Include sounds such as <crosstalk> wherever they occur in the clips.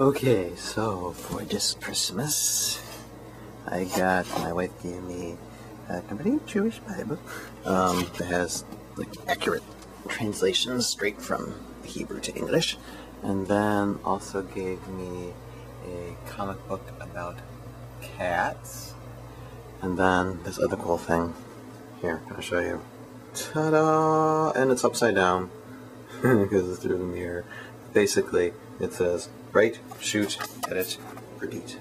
Okay, so for this Christmas, I got my wife gave me a Complete Jewish Bible um, that has like accurate translations straight from Hebrew to English, and then also gave me a comic book about cats, and then this other cool thing. Here, can I show you? Ta-da! And it's upside down <laughs> because it's through the mirror. Basically, it says write, shoot, edit, repeat.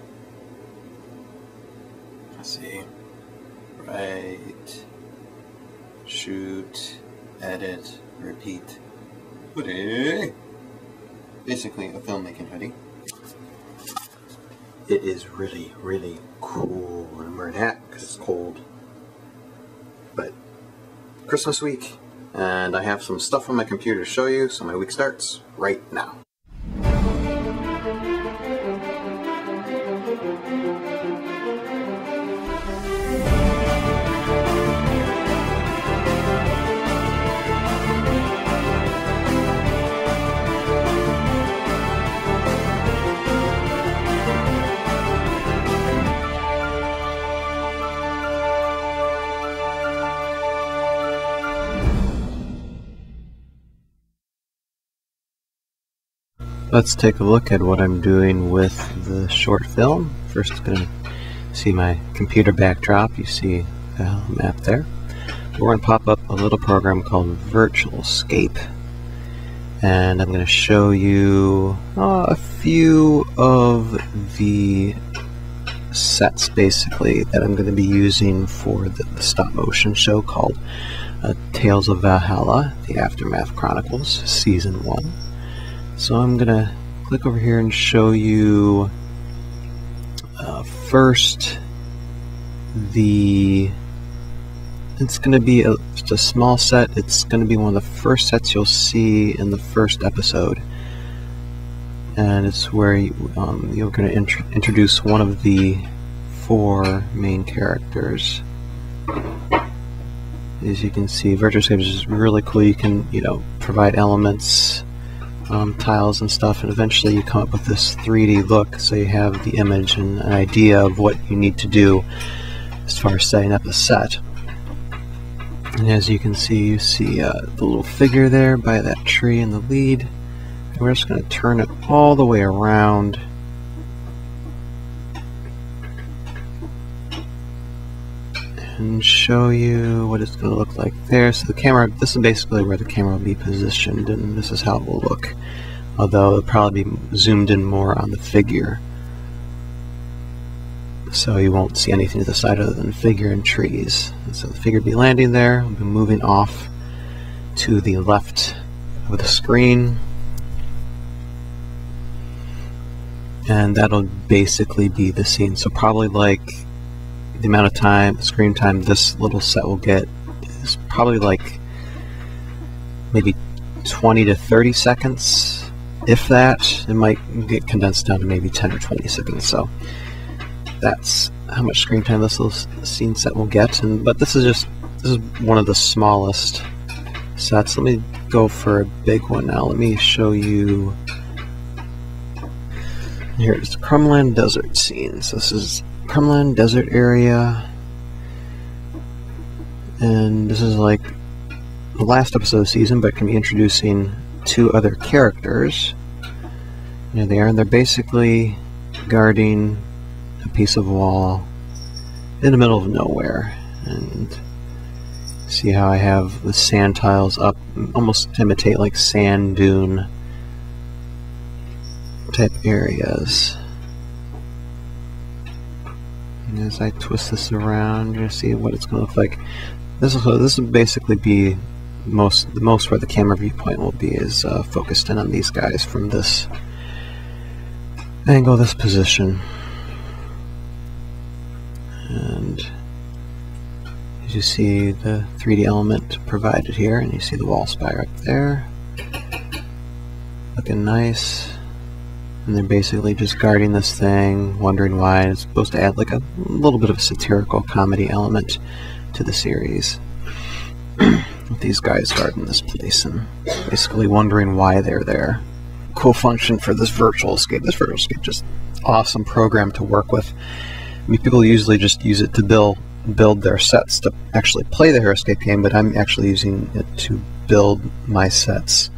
Let's see. Write, shoot, edit, repeat. Hoodie. Basically, a filmmaking hoodie. It is really, really cool. I'm wearing a hat because it's cold. But Christmas week, and I have some stuff on my computer to show you, so my week starts right now. Let's take a look at what I'm doing with the short film. First, it's going to see my computer backdrop. You see the map there. We're going to pop up a little program called VirtualScape. And I'm going to show you uh, a few of the sets, basically, that I'm going to be using for the, the stop motion show called uh, Tales of Valhalla, The Aftermath Chronicles, Season 1. So I'm going to click over here and show you uh, first the it's going to be a, just a small set. It's going to be one of the first sets you'll see in the first episode. And it's where you, um, you're going to int introduce one of the four main characters. As you can see VirtualScape is really cool. You can you know provide elements um, tiles and stuff, and eventually you come up with this 3D look so you have the image and an idea of what you need to do as far as setting up a set. And as you can see, you see uh, the little figure there by that tree in the lead. And we're just going to turn it all the way around. And show you what it's going to look like there. So the camera, this is basically where the camera will be positioned, and this is how it will look. Although it'll probably be zoomed in more on the figure. So you won't see anything to the side other than figure and trees. And so the figure will be landing there, will be moving off to the left of the screen. And that'll basically be the scene. So probably like the amount of time, screen time this little set will get is probably like maybe 20 to 30 seconds. If that, it might get condensed down to maybe 10 or 20 seconds. So that's how much screen time this little scene set will get. And but this is just this is one of the smallest sets. Let me go for a big one now. Let me show you. Here's the Crumland Desert scene. So this is Crumland Desert area. And this is like the last episode of the season, but can be introducing two other characters. There they are, and they're basically guarding a piece of wall in the middle of nowhere. And see how I have the sand tiles up, almost imitate like sand dune type areas. And as I twist this around, you're gonna see what it's gonna look like. This will this will basically be most the most where the camera viewpoint will be is uh, focused in on these guys from this angle, this position, and as you see the 3D element provided here, and you see the wall spire up there, looking nice. And they're basically just guarding this thing, wondering why. It's supposed to add like a little bit of a satirical comedy element to the series. <clears throat> These guys guarding this place and basically wondering why they're there. cool function for this VirtualScape. This VirtualScape just awesome program to work with. I mean, people usually just use it to build build their sets to actually play the Heroscape game, but I'm actually using it to build my sets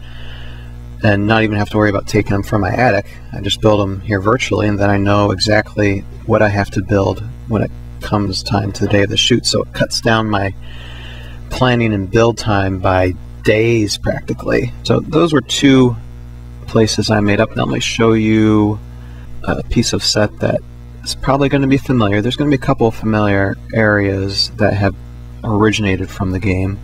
and not even have to worry about taking them from my attic. I just build them here virtually, and then I know exactly what I have to build when it comes time to the day of the shoot. So it cuts down my planning and build time by days practically. So those were two places I made up. Now let me show you a piece of set that is probably going to be familiar. There's going to be a couple of familiar areas that have originated from the game.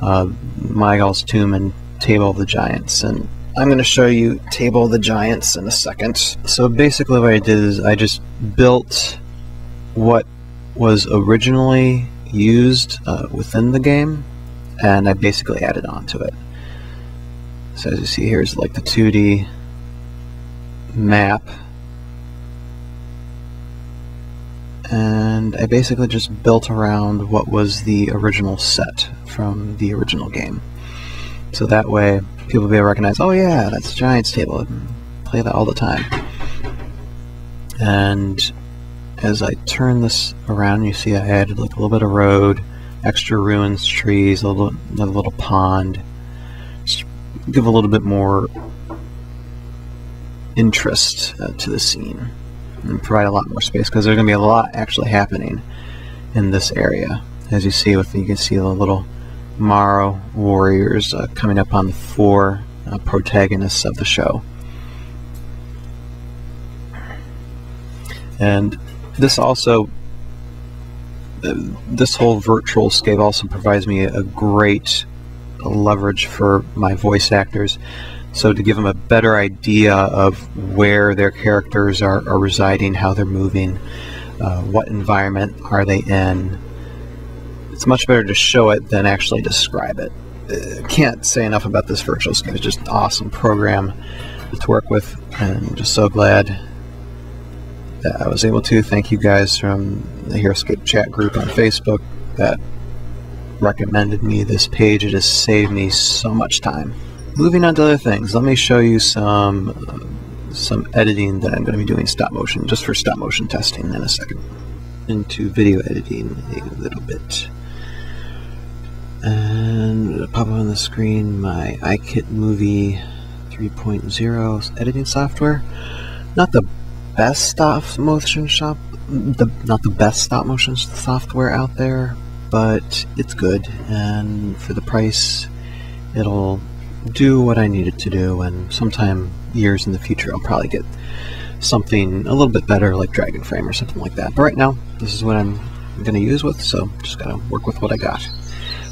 Uh, Mygal's Tomb and Table of the Giants. And I'm going to show you Table of the Giants in a second. So basically what I did is I just built what was originally used uh, within the game and I basically added on to it. So as you see here is like the 2D map and I basically just built around what was the original set from the original game. So that way people will be able to recognize, oh yeah, that's Giants Table. I play that all the time. And as I turn this around, you see I added like a little bit of road, extra ruins, trees, a little, a little pond. Just give a little bit more interest uh, to the scene and provide a lot more space because there's going to be a lot actually happening in this area. As you see, with you can see the little Marro warriors uh, coming up on the four uh, protagonists of the show. And this also, uh, this whole VirtualScape also provides me a great leverage for my voice actors. So to give them a better idea of where their characters are, are residing, how they're moving, uh, what environment are they in, it's much better to show it than actually describe it. Uh, can't say enough about this VirtualScape. It's just an awesome program to work with, and I'm just so glad that I was able to. Thank you guys from the HeroScape chat group on Facebook that recommended me this page. It has saved me so much time moving on to other things, let me show you some some editing that I'm going to be doing stop motion, just for stop motion testing in a second. Into video editing a little bit. And pop up on the screen my iKITMovie 3.0 editing software. Not the best stop motion shop, the not the best stop motion software out there, but it's good, and for the price, it'll do what I need it to do, and sometime years in the future I'll probably get something a little bit better like Dragonframe or something like that. But right now, this is what I'm going to use with, so just got to work with what I got.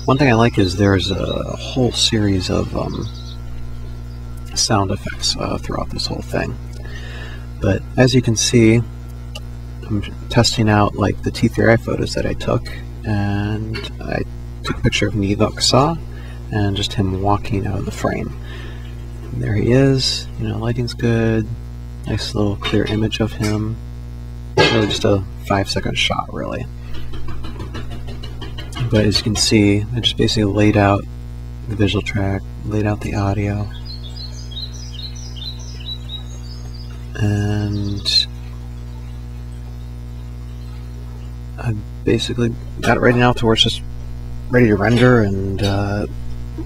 One thing I like is there's a whole series of um, sound effects uh, throughout this whole thing. But as you can see, I'm testing out like the T3i photos that I took, and I took a picture of Nivok Saw, and just him walking out of the frame. And there he is, you know, lighting's good, nice little clear image of him. Really just a five second shot, really. But as you can see, I just basically laid out the visual track, laid out the audio, and I basically got it ready now to where it's just ready to render and uh,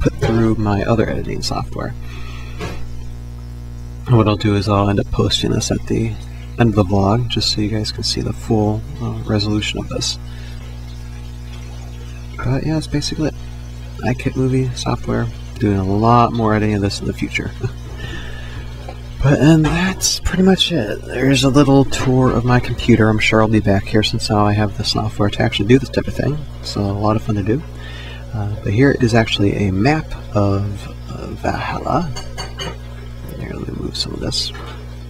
put through my other editing software. And what I'll do is I'll end up posting this at the end of the vlog, just so you guys can see the full uh, resolution of this. But yeah, that's basically it. iKITMovie software, doing a lot more editing of this in the future. <laughs> but and that's pretty much it. There's a little tour of my computer. I'm sure I'll be back here since now I have the software to actually do this type of thing. So a lot of fun to do. Uh, but here is actually a map of uh, Valhalla. Here, let me move some of this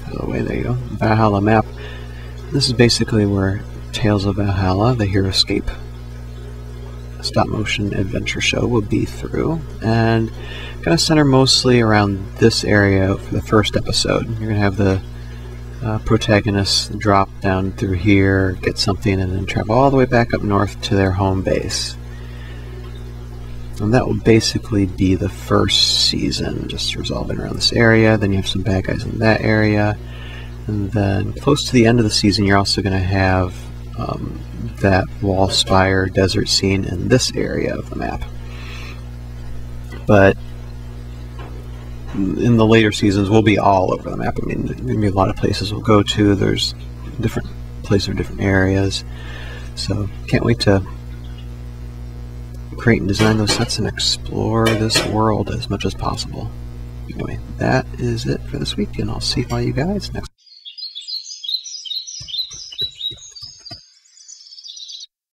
out of the way. There you go. Valhalla map. This is basically where Tales of Valhalla, the Heroscape stop motion adventure show will be through and going to center mostly around this area for the first episode. You're going to have the uh, protagonists drop down through here, get something, and then travel all the way back up north to their home base. And that will basically be the first season, just resolving around this area. Then you have some bad guys in that area. And then close to the end of the season, you're also going to have um, that wall spire desert scene in this area of the map. But in the later seasons, we'll be all over the map. I mean, there's going be a lot of places we'll go to. There's different places or different areas. So can't wait to create and design those sets and explore this world as much as possible. Anyway, that is it for this week, and I'll see all you guys next